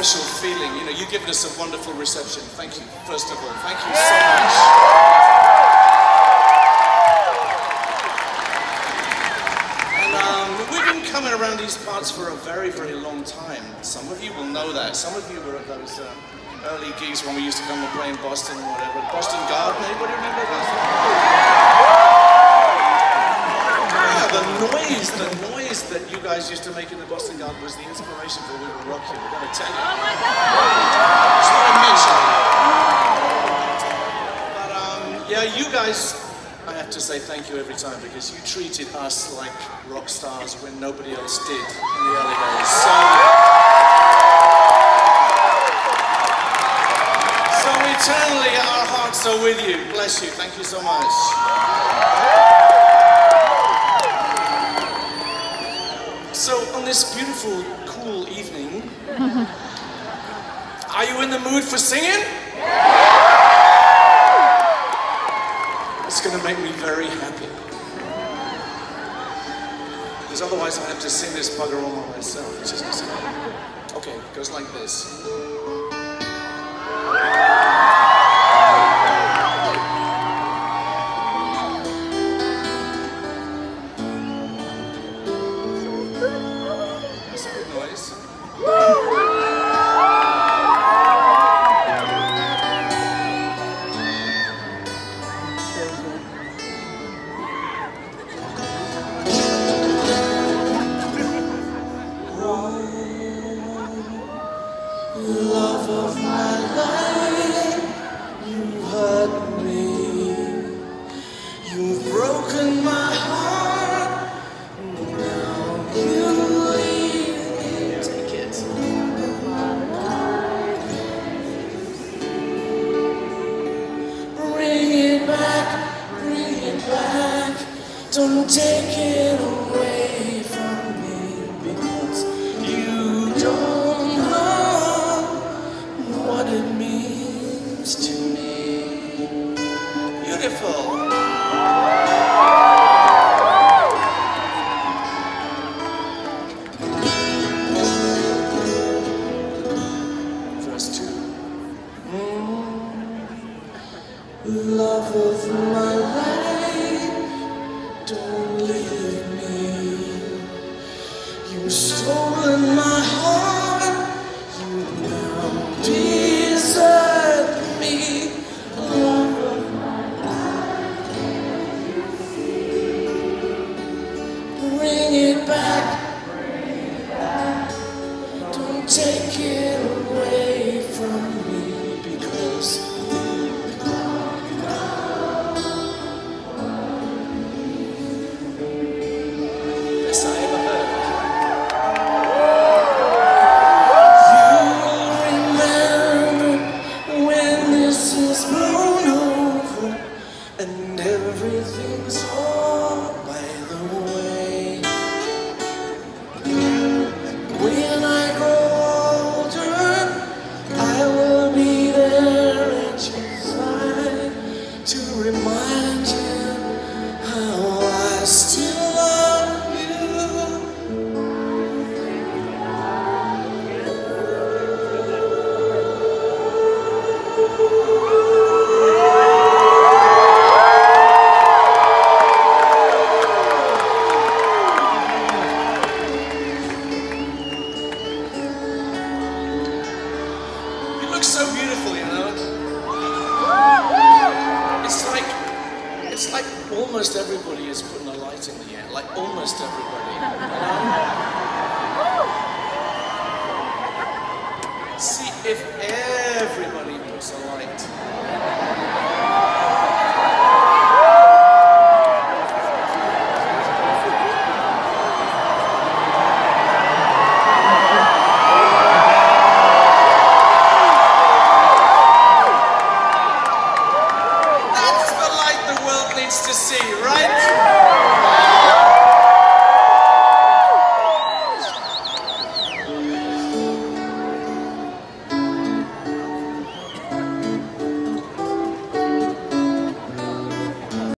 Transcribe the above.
evening. You know, you've given us a wonderful reception. Thank you, first of all. Thank you so much. And um, we've been coming around these parts for a very, very long time. Some of you will know that. Some of you were at those um, early gigs when we used to come and play in Boston or whatever. Boston Garden, anybody remember that? Yeah, the noise, the noise that you guys used to make in the Boston Garden was the inspiration for We Will Rock You. We're going to tell you. Oh my God! Just want to mention. But um, yeah, you guys, I have to say thank you every time because you treated us like rock stars when nobody else did in the early days. So, so eternally, our hearts are with you. Bless you. Thank you so much. Beautiful, cool evening, are you in the mood for singing? It's going to make me very happy. Because otherwise, I have to sing this bugger all by myself. Okay, it goes like this. Don't take don't leave me. You've stolen my heart, you now desert me. Love of my life, bring it back. Don't take it away to remind almost everybody is putting a light in the air. Like almost everybody. See if everybody puts a light